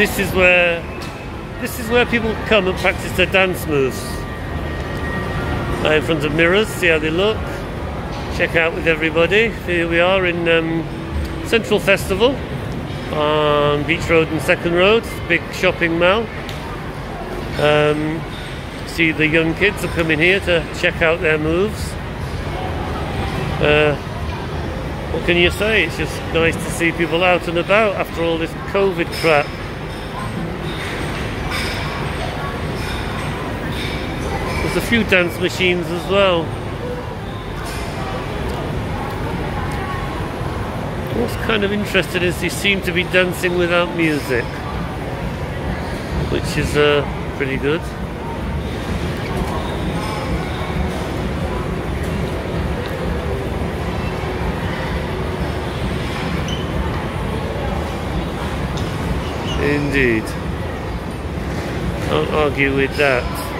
this is where this is where people come and practice their dance moves. Uh, in front of mirrors, see how they look. Check out with everybody. Here we are in um, Central Festival on Beach Road and Second Road, big shopping mall. Um, see the young kids are coming here to check out their moves. Uh, what can you say? It's just nice to see people out and about after all this COVID crap. There's a few dance machines as well. What's kind of interesting is they seem to be dancing without music, which is uh, pretty good. Indeed. Can't argue with that.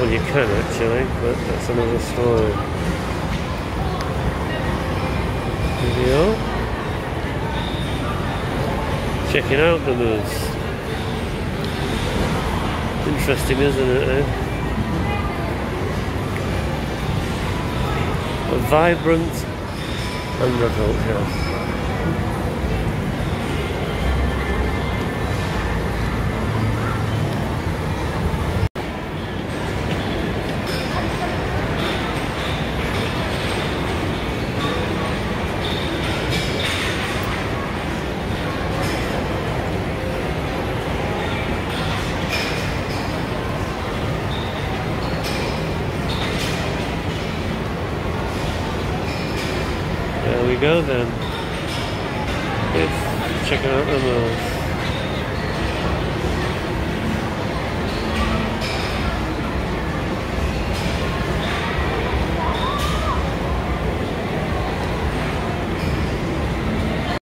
Well, you can actually, but that's another story. Here we are. Checking out the moves. Interesting, isn't it? Eh? A vibrant undervote here. There we go then. Let's check out the.